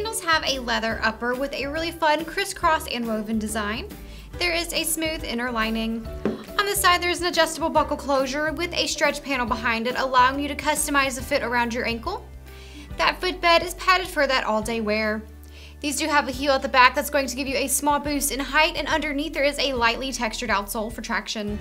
sandals have a leather upper with a really fun crisscross and woven design. There is a smooth inner lining. On the side, there's an adjustable buckle closure with a stretch panel behind it, allowing you to customize the fit around your ankle. That footbed is padded for that all-day wear. These do have a heel at the back that's going to give you a small boost in height, and underneath there is a lightly textured outsole for traction.